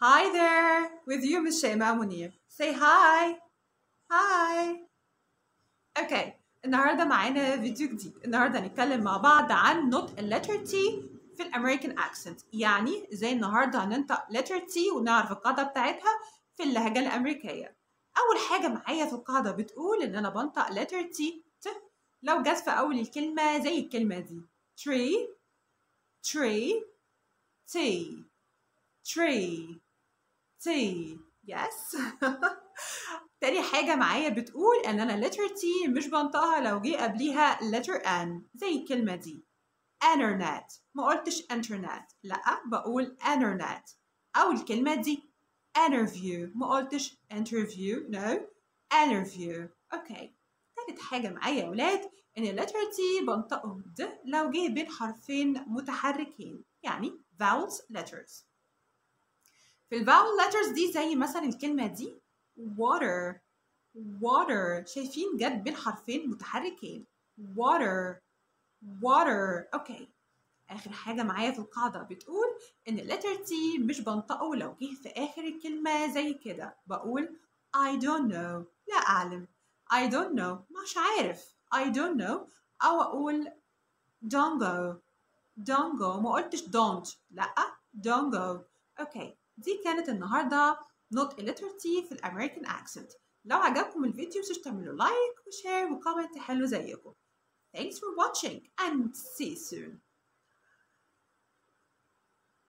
Hi there, with you Miss شيماء منير. Say hi. Hi. Okay, النهارده معانا فيديو جديد. النهارده هنتكلم مع بعض عن نطق اللتر T في الأمريكان اكسنت، يعني إزاي النهارده هننطق لتر T ونعرف القاعدة بتاعتها في اللهجة الأمريكية. أول حاجة معايا في القاعدة بتقول إن أنا بنطق لتر T ت لو جت في أول الكلمة زي الكلمة دي tree tree T tree T yes. تاني حاجة معايا بتقول إن أنا letter T مش بنطقها لو جه قبليها letter N زي الكلمة دي. Internet. ما قلتش internet. لأ بقول internet. أو الكلمة دي interview. ما قلتش interview. No. Interview. أوكي تالت حاجة معايا يا ولاد إن letter T بنطقه د لو جه بين حرفين متحركين يعني vowels letters. في الفاول letters دي زي مثلا الكلمة دي water water. شايفين جت بين حرفين متحركين. water water. أوكي آخر حاجة معايا في القاعدة بتقول إن letter T مش بنطقه لو جه في آخر الكلمة زي كده. بقول I don't know. لا أعلم. I don't know. مش عارف. I don't know. أو أقول don't go. Don't go. ما قلتش don't. لا. Don't go. okay دي كانت النهارده نطق letter T في ال American accent لو عجبكم الفيديو متنسوش تعملوا like و share و comment حلو زيكم. Thanks for watching and see you soon.